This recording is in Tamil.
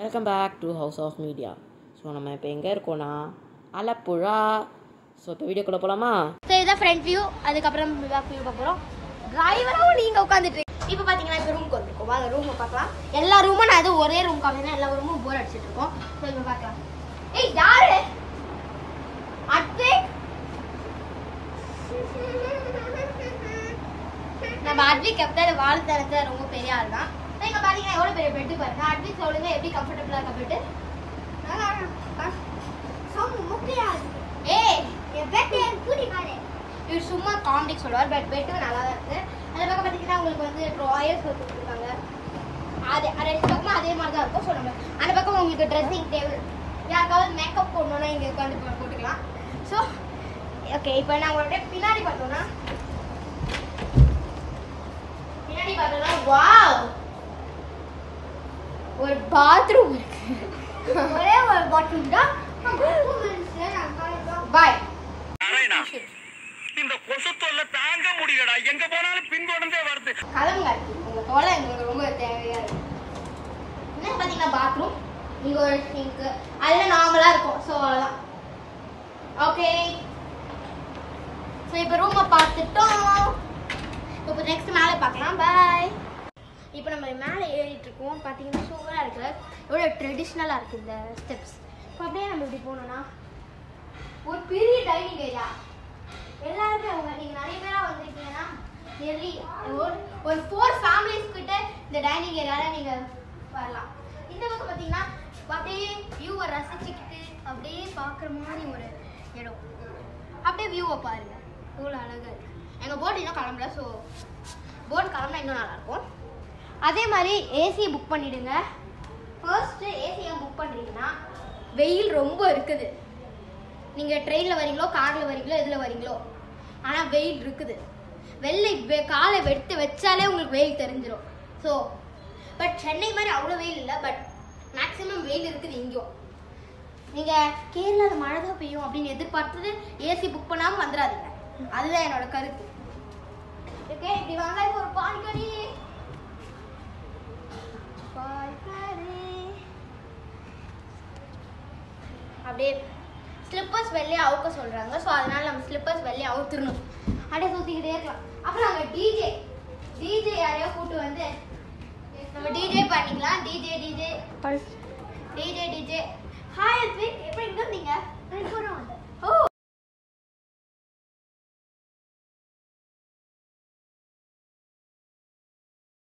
Welcome back to house of media so நம்ம இப்போ எங்கே இருக்கோம்னா அலப்புழா ஸோ இப்போ வீடியோக்குள்ளே போகலாமா ஸோ இதுதான் ஃப்ரண்ட் வியூ அதுக்கப்புறம் பேக் வியூ பார்க்க போகிறோம் டிரைவரும் நீங்கள் உட்காந்துட்டு இப்போ பார்த்தீங்கன்னா இப்போ ரூமுக்கு வந்திருக்கோம். வாங்க ரூமை பார்க்கலாம். எல்லா ரூமும் நான் எதுவும் ஒரே ரூம் காமிக்கிறேன் எல்லா ரூமும் போர் அடிச்சிட்டு இருக்கோம் ஸோ இப்போ பார்க்கலாம். ஏய் யாரு? அட்வே நம்ம அட்விக் எப்படி வாழ்த்தரத்தை ரொம்ப பெரிய ஆள் தான் பெரிய பெட்டு பாருங்க அட்விக் சொல்லுங்க எப்படி கம்ஃபர்டபுளாக இருக்க பெட்டு இவர் சும்மா காமெடி சொல்லுவார் பட் பெட்டு நல்லா தான் இருக்கு. அந்த பக்கம் பார்த்தீங்கன்னா உங்களுக்கு வந்து ட்ராயர்ஸ் கொடுத்துருக்காங்க அது ரெண்டு பக்கமும் அதே மாதிரி தான் இருக்கும் ஸோ நம்ம அந்த பக்கம் உங்களுக்கு ட்ரெஸ்ஸிங் டேபிள் யாருக்காவது மேக்கப் போடணும்னா இங்கே உட்காந்து போட்டுக்கலாம். ஸோ ஓகே இப்போ நான் உங்கள்கிட்ட பின்னாடி பார்த்தோம்னா பின்னாடி பார்த்தோம்னா வாவ் ஒரு பாத்ரூம் இருக்கு ஒரே ஒரு பாத்ரூம் தான். பாய் இந்த கொசு தொல்லை தாங்க முடியலடா. எங்க போனாலும் பின்தொடர்ந்தே வருது. கிளம்புங்க உங்க தொலை எங்களுக்கு ரொம்ப தேவையா இருக்கு. என்ன பார்த்தீங்கன்னா பாத்ரூம் இங்க ஒரு சிங்க் அதெல்லாம் நார்மலா இருக்கும். ஸோ அவ்வளோதான் ஓகே ஸோ இப்போ ரூமை பார்த்துட்டோம். இப்போ நெக்ஸ்ட் மேலே பார்க்கலாம். பாய் இப்போ நம்ம மேலே ஏறிட்டு இருக்கோம் பார்த்தீங்கன்னா சூப்பராக இருக்குது எவ்வளோ ட்ரெடிஷ்னலாக இருக்குது இந்த ஸ்டெப்ஸ் இப்போ அப்படியே நம்ம இப்படி போனோம்னா ஒரு பெரிய டைனிங் ஏரியா எல்லாருமே அவங்க நீங்கள் நிறைய பேராக வந்திருக்கீங்கன்னா நியர்லி ஒரு ஒரு ஃபோர் ஃபேமிலிஸ் கிட்ட இந்த டைனிங் ஏரியாவில் நீங்கள் வரலாம். இந்த பக்கம் பார்த்தீங்கன்னா அப்படியே வியூவை ரசிச்சுக்கிட்டு அப்படியே பார்க்குற மாதிரி ஒரு இடம். அப்படியே வியூவை பாருங்கள் எவ்வளோ அழகாக இருக்குது எங்கள் போட் இன்னும் கிளம்பல ஸோ போட் கிளம்புனா இன்னும் நல்லாயிருக்கும் அதே மாதிரி ஏசியை புக் பண்ணிவிடுங்க ஃபர்ஸ்ட்டு ஏசியை புக் பண்ணுறீங்கன்னா வெயில் ரொம்ப இருக்குது. நீங்கள் ட்ரெயினில் வரீங்களோ காரில் வரீங்களோ எதில் வரீங்களோ ஆனால் வெயில் இருக்குது. வெள்ளை வெ- காலை வெட்டு வச்சாலே உங்களுக்கு வெயில் தெரிஞ்சிடும் ஸோ பட் சென்னை மாதிரி அவ்வளோ வெயில் இல்லை பட் மேக்ஸிமம் வெயில் இருக்குது இங்கேயும். நீங்கள் கேரளாவில் மழை தான் பெய்யும் அப்படின்னு எதிர்பார்த்தது ஏசி புக் பண்ணாமல் வந்துடாதீங்க. அதுதான் என்னோட கருத்து. ஓகே இப்படி வாங்க இப்போ ஒரு பால்கனி பால்கனி அப்படியே ஸ்லிப்பர்ஸ் வெளியே அவுக்க சொல்றாங்க. ஸோ அதனால நம்ம ஸ்லிப்பர்ஸ் வெளியே அவுத்துறணும். அப்படியே சுற்றிக்கிட்டே இருக்கலாம். அப்புறம் அங்கே டிஜே டிஜே யாரையோ கூட்டு வந்து நம்ம டிஜே பண்ணிக்கலாம். DJ DJ DJ DJ hi Advik எப்படி இருந்தீங்க